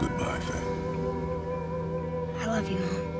Goodbye, Faye. I love you, Mom.